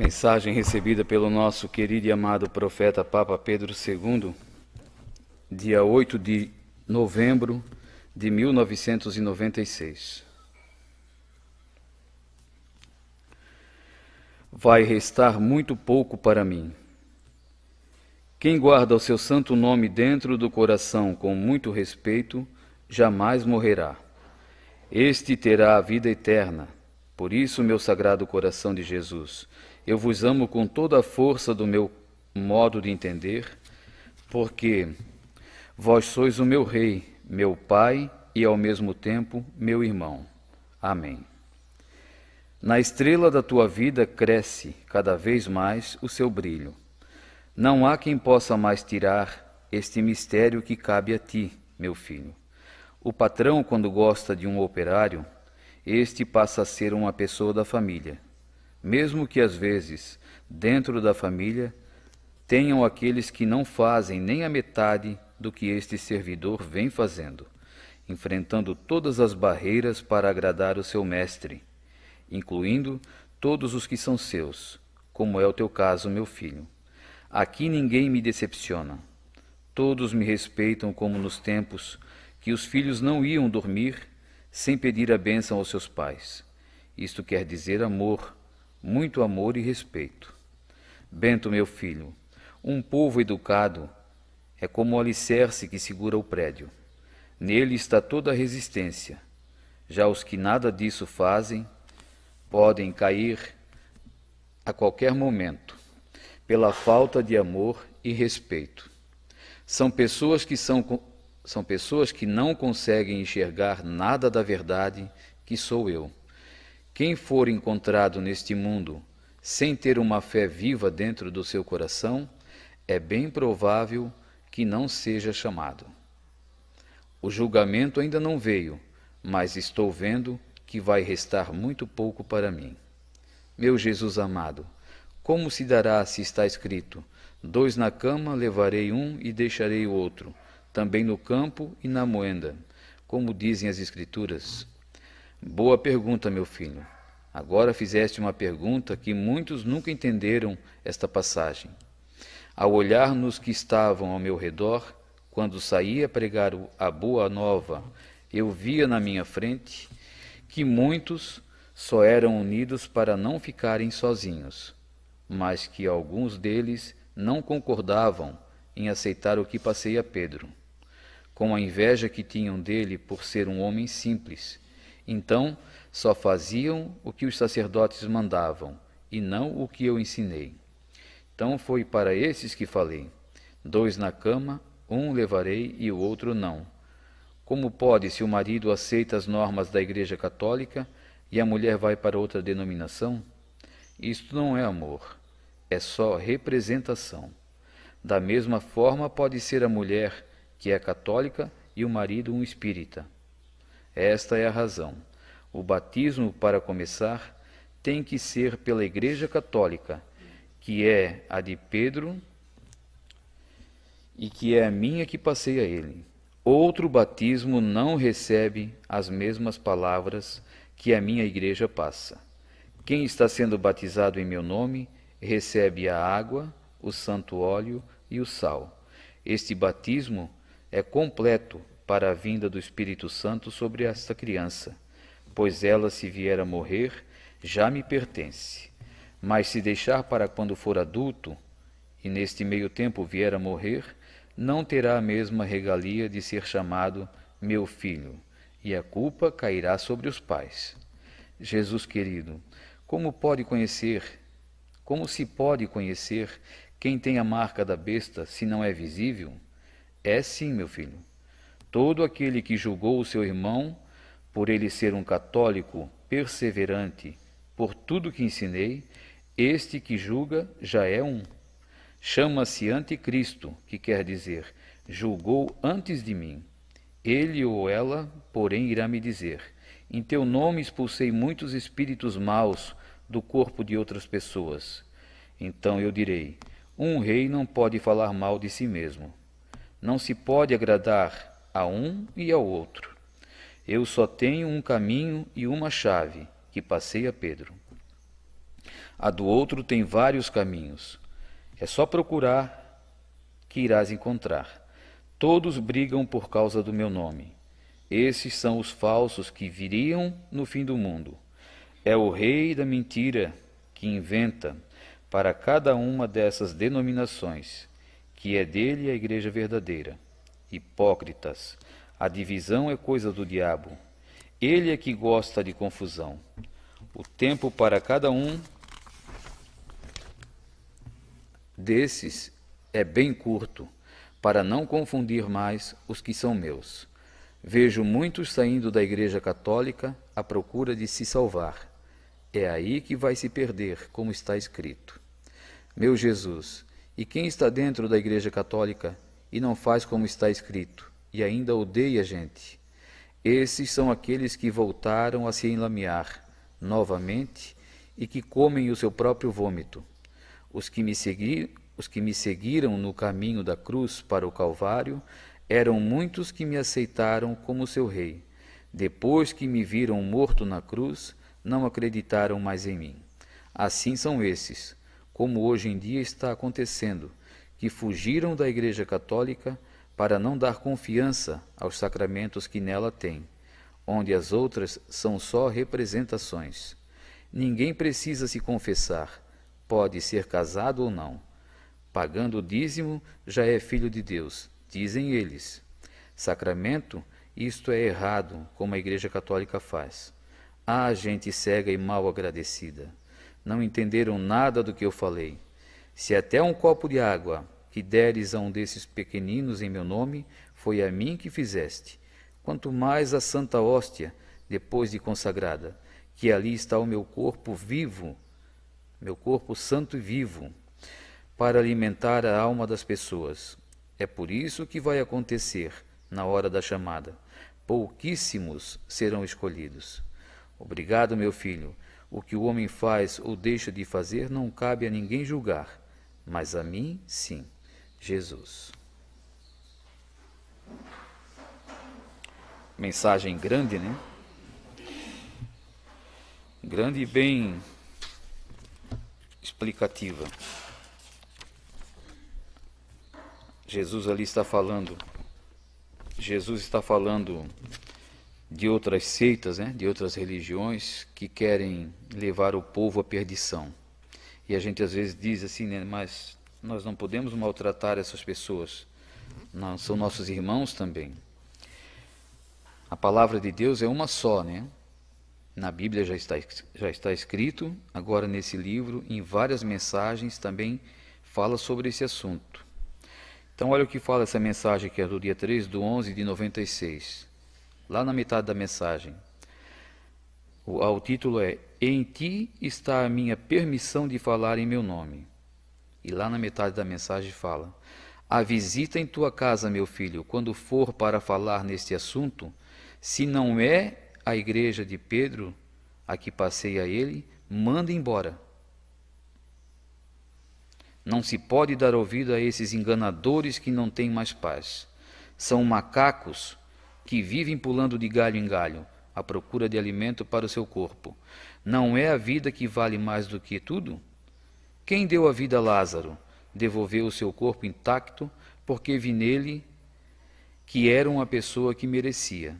Mensagem recebida pelo nosso querido e amado profeta Papa Pedro II, dia 8 de novembro de 1996. Vai restar muito pouco para mim. Quem guarda o seu santo nome dentro do coração com muito respeito, jamais morrerá. Este terá a vida eterna. Por isso, meu sagrado coração de Jesus, eu vos amo com toda a força do meu modo de entender, porque vós sois o meu Rei, meu Pai e ao mesmo tempo meu irmão. Amém. Na estrela da tua vida cresce cada vez mais o seu brilho. Não há quem possa mais tirar este mistério que cabe a ti, meu filho. O patrão, quando gosta de um operário, este passa a ser uma pessoa da família mesmo que às vezes, dentro da família, tenham aqueles que não fazem nem a metade do que este servidor vem fazendo, enfrentando todas as barreiras para agradar o seu mestre, incluindo todos os que são seus, como é o teu caso, meu filho. Aqui ninguém me decepciona. Todos me respeitam como nos tempos que os filhos não iam dormir sem pedir a bênção aos seus pais. Isto quer dizer amor, muito amor e respeito. Bento, meu filho, um povo educado é como o alicerce que segura o prédio. Nele está toda a resistência. Já os que nada disso fazem podem cair a qualquer momento pela falta de amor e respeito. São pessoas que são, são pessoas que não conseguem enxergar nada da verdade que sou eu. Quem for encontrado neste mundo sem ter uma fé viva dentro do seu coração, é bem provável que não seja chamado. O julgamento ainda não veio, mas estou vendo que vai restar muito pouco para mim. Meu Jesus amado, como se dará se está escrito: Dois na cama levarei um e deixarei o outro, também no campo e na moenda, como dizem as Escrituras? Boa pergunta, meu filho. Agora fizeste uma pergunta que muitos nunca entenderam esta passagem. Ao olhar nos que estavam ao meu redor, quando saía pregar a boa nova, eu via na minha frente que muitos só eram unidos para não ficarem sozinhos, mas que alguns deles não concordavam em aceitar o que passei a Pedro, com a inveja que tinham dele por ser um homem simples então só faziam o que os sacerdotes mandavam, e não o que eu ensinei. Então foi para esses que falei: dois na cama, um levarei e o outro não. Como pode se o marido aceita as normas da Igreja Católica e a mulher vai para outra denominação? Isto não é amor, é só representação. Da mesma forma pode ser a mulher, que é católica, e o marido um espírita. Esta é a razão. O batismo, para começar, tem que ser pela Igreja Católica, que é a de Pedro e que é a minha que passei a ele. Outro batismo não recebe as mesmas palavras que a minha igreja passa. Quem está sendo batizado em meu nome recebe a água, o santo óleo e o sal. Este batismo é completo para a vinda do Espírito Santo sobre esta criança, pois ela, se vier a morrer, já me pertence. Mas se deixar para quando for adulto, e neste meio tempo vier a morrer, não terá a mesma regalia de ser chamado meu filho, e a culpa cairá sobre os pais. Jesus querido, como pode conhecer, como se pode conhecer quem tem a marca da besta se não é visível? É sim, meu filho. Todo aquele que julgou o seu irmão, por ele ser um católico perseverante, por tudo que ensinei, este que julga já é um. Chama-se Anticristo, que quer dizer, julgou antes de mim. Ele ou ela, porém, irá me dizer: Em teu nome expulsei muitos espíritos maus do corpo de outras pessoas. Então eu direi: Um rei não pode falar mal de si mesmo. Não se pode agradar a um e ao outro. Eu só tenho um caminho e uma chave, que passei a Pedro. A do outro tem vários caminhos. É só procurar que irás encontrar. Todos brigam por causa do meu nome. Esses são os falsos que viriam no fim do mundo. É o rei da mentira que inventa para cada uma dessas denominações, que é dele a igreja verdadeira. Hipócritas, a divisão é coisa do diabo. Ele é que gosta de confusão. O tempo para cada um desses é bem curto, para não confundir mais os que são meus. Vejo muitos saindo da Igreja Católica à procura de se salvar. É aí que vai se perder, como está escrito. Meu Jesus, e quem está dentro da Igreja Católica e não faz como está escrito, e ainda odeia a gente? Esses são aqueles que voltaram a se enlamear novamente e que comem o seu próprio vômito. Os que me, segui, os que me seguiram no caminho da cruz para o Calvário eram muitos que me aceitaram como seu rei. Depois que me viram morto na cruz, não acreditaram mais em mim. Assim são esses, como hoje em dia está acontecendo, que fugiram da Igreja Católica para não dar confiança aos sacramentos que nela tem, onde as outras são só representações. Ninguém precisa se confessar, pode ser casado ou não. Pagando o dízimo, já é filho de Deus, dizem eles. Sacramento, isto é errado, como a Igreja Católica faz. Ah, gente cega e mal agradecida. Não entenderam nada do que eu falei. Se até um copo de água que deres a um desses pequeninos em meu nome, foi a mim que fizeste. Quanto mais a santa hóstia, depois de consagrada, que ali está o meu corpo vivo meu corpo santo e vivo, para alimentar a alma das pessoas. É por isso que vai acontecer, na hora da chamada, pouquíssimos serão escolhidos. Obrigado, meu filho. O que o homem faz ou deixa de fazer não cabe a ninguém julgar, mas a mim, sim. Jesus. Mensagem grande, né? Grande e bem explicativa. Jesus ali está falando, Jesus está falando de outras seitas, né, de outras religiões que querem levar o povo à perdição. E a gente às vezes diz assim, né, mas nós não podemos maltratar essas pessoas. Não, são nossos irmãos também. A palavra de Deus é uma só, né? Na Bíblia já está, já está escrito, agora nesse livro, em várias mensagens também fala sobre esse assunto. Então, olha o que fala essa mensagem que é do dia 3 do 11 de 96, lá na metade da mensagem. O, o título é Em ti está a minha permissão de falar em meu nome. E lá na metade da mensagem fala: A visita em tua casa, meu filho, quando for para falar neste assunto, se não é a igreja de Pedro, a que passei a ele, manda embora. Não se pode dar ouvido a esses enganadores que não têm mais paz. São macacos que vivem pulando de galho em galho, à procura de alimento para o seu corpo. Não é a vida que vale mais do que tudo? Quem deu a vida a Lázaro devolveu o seu corpo intacto, porque vi nele que era uma pessoa que merecia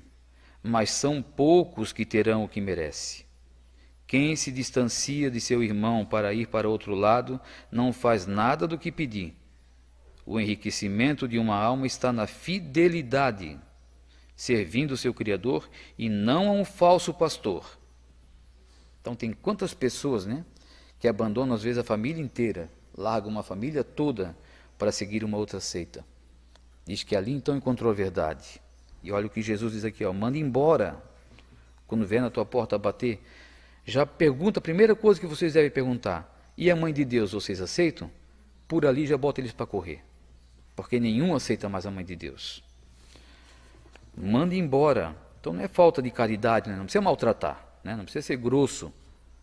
mas são poucos que terão o que merece. Quem se distancia de seu irmão para ir para outro lado não faz nada do que pedir. O enriquecimento de uma alma está na fidelidade, servindo o seu Criador e não a um falso pastor. Então, tem quantas pessoas né, que abandonam, às vezes, a família inteira, largam uma família toda para seguir uma outra seita. Diz que ali então encontrou a verdade. E olha o que Jesus diz aqui, ó, manda embora. Quando vier na tua porta bater, já pergunta, a primeira coisa que vocês devem perguntar, e a mãe de Deus vocês aceitam? Por ali já bota eles para correr. Porque nenhum aceita mais a mãe de Deus. Manda embora. Então não é falta de caridade, né? não precisa maltratar, né? não precisa ser grosso.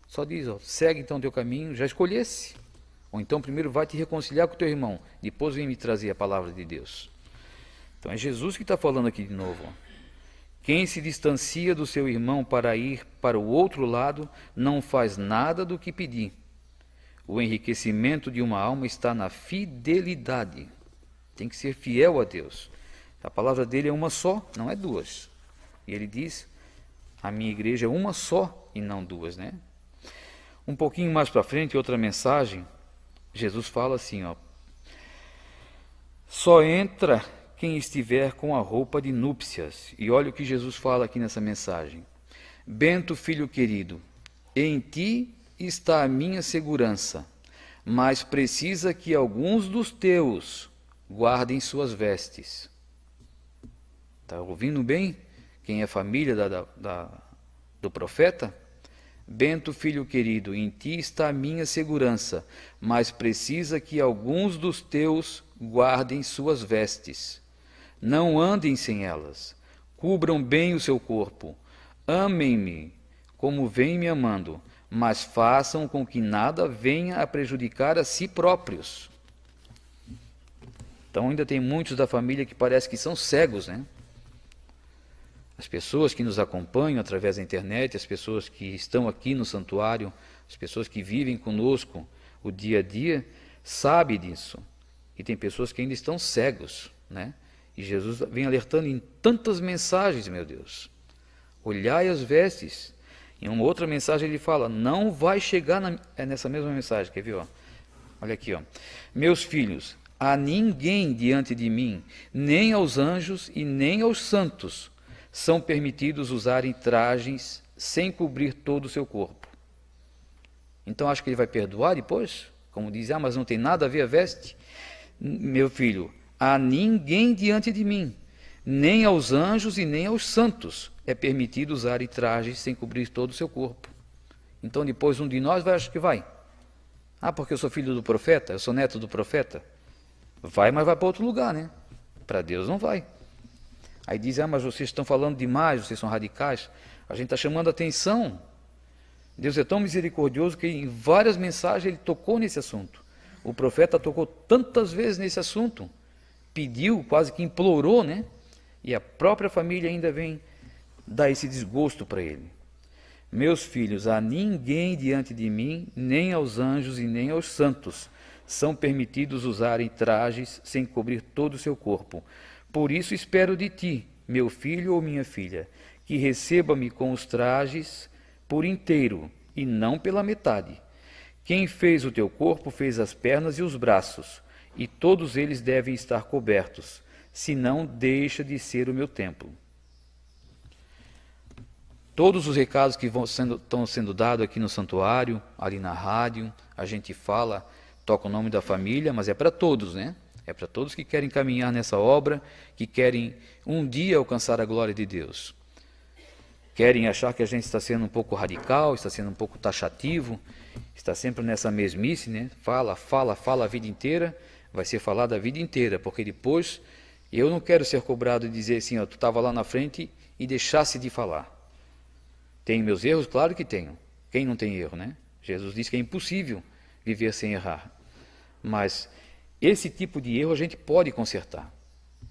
Só diz, ó, segue então o teu caminho, já escolhesse. Ou então primeiro vai te reconciliar com o teu irmão, depois vem me trazer a palavra de Deus. Então é Jesus que está falando aqui de novo. Quem se distancia do seu irmão para ir para o outro lado não faz nada do que pedir. O enriquecimento de uma alma está na fidelidade. Tem que ser fiel a Deus. A palavra dele é uma só, não é duas. E ele diz: a minha igreja é uma só e não duas, né? Um pouquinho mais para frente, outra mensagem, Jesus fala assim, ó: Só entra quem estiver com a roupa de núpcias. E olha o que Jesus fala aqui nessa mensagem. Bento, filho querido, em ti está a minha segurança, mas precisa que alguns dos teus guardem suas vestes. Está ouvindo bem? Quem é família da, da, da, do profeta? Bento, filho querido, em ti está a minha segurança, mas precisa que alguns dos teus guardem suas vestes. Não andem sem elas. Cubram bem o seu corpo. Amem-me, como vem me amando, mas façam com que nada venha a prejudicar a si próprios. Então ainda tem muitos da família que parece que são cegos, né? As pessoas que nos acompanham através da internet, as pessoas que estão aqui no santuário, as pessoas que vivem conosco o dia a dia, sabem disso. E tem pessoas que ainda estão cegos, né? E Jesus vem alertando em tantas mensagens, meu Deus. Olhai as vestes. Em uma outra mensagem ele fala: não vai chegar na... é nessa mesma mensagem, quer ver? Ó? Olha aqui, ó. Meus filhos, a ninguém diante de mim, nem aos anjos e nem aos santos, são permitidos usarem trajes sem cobrir todo o seu corpo. Então acho que ele vai perdoar depois? Como diz, ah, mas não tem nada a ver a veste? Meu filho, a ninguém diante de mim, nem aos anjos e nem aos santos, é permitido usarem trajes sem cobrir todo o seu corpo. Então depois um de nós vai achar que vai. Ah, porque eu sou filho do profeta, eu sou neto do profeta. Vai, mas vai para outro lugar, né? Para Deus não vai. Aí dizem, ah, mas vocês estão falando demais, vocês são radicais. A gente está chamando atenção. Deus é tão misericordioso que em várias mensagens ele tocou nesse assunto. O profeta tocou tantas vezes nesse assunto, pediu, quase que implorou, né? E a própria família ainda vem dar esse desgosto para ele. Meus filhos, a ninguém diante de mim, nem aos anjos e nem aos santos, são permitidos usarem trajes sem cobrir todo o seu corpo, por isso espero de ti, meu filho ou minha filha, que receba-me com os trajes por inteiro e não pela metade. Quem fez o teu corpo fez as pernas e os braços, e todos eles devem estar cobertos, senão deixa de ser o meu templo. Todos os recados que vão sendo, estão sendo dados aqui no santuário, ali na rádio, a gente fala, toca o nome da família, mas é para todos, né? É para todos que querem caminhar nessa obra, que querem um dia alcançar a glória de Deus. Querem achar que a gente está sendo um pouco radical, está sendo um pouco taxativo, está sempre nessa mesmice, né? Fala, fala, fala a vida inteira, vai ser falado a vida inteira, porque depois eu não quero ser cobrado e dizer assim, ó, tu estava lá na frente e deixasse de falar. Tem meus erros? Claro que tenho. Quem não tem erro, né? Jesus disse que é impossível viver sem errar. Mas esse tipo de erro a gente pode consertar.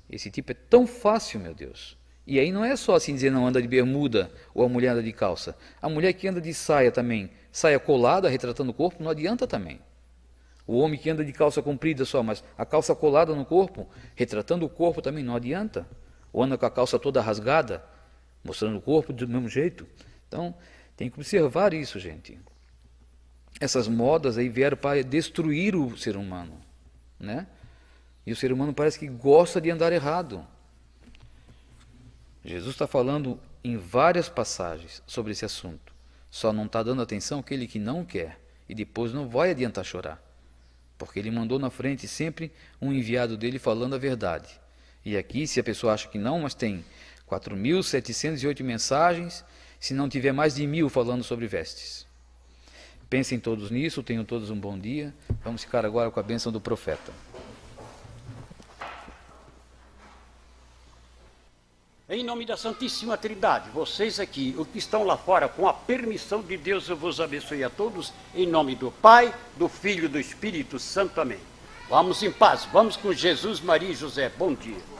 Esse tipo é tão fácil, meu Deus. E aí não é só assim dizer não anda de bermuda ou a mulher anda de calça. A mulher que anda de saia também, saia colada, retratando o corpo, não adianta também. O homem que anda de calça comprida só, mas a calça colada no corpo, retratando o corpo também, não adianta. Ou anda com a calça toda rasgada, mostrando o corpo do mesmo jeito. Então, tem que observar isso, gente. Essas modas aí vieram para destruir o ser humano né? E o ser humano parece que gosta de andar errado. Jesus está falando em várias passagens sobre esse assunto. Só não está dando atenção aquele que não quer e depois não vai adiantar chorar, porque ele mandou na frente sempre um enviado dele falando a verdade. E aqui, se a pessoa acha que não, mas tem 4.708 mensagens, se não tiver mais de mil falando sobre vestes. Pensem todos nisso, tenham todos um bom dia. Vamos ficar agora com a bênção do profeta. Em nome da Santíssima Trindade, vocês aqui, os que estão lá fora, com a permissão de Deus, eu vos abençoe a todos, em nome do Pai, do Filho e do Espírito Santo. Amém. Vamos em paz, vamos com Jesus, Maria e José. Bom dia.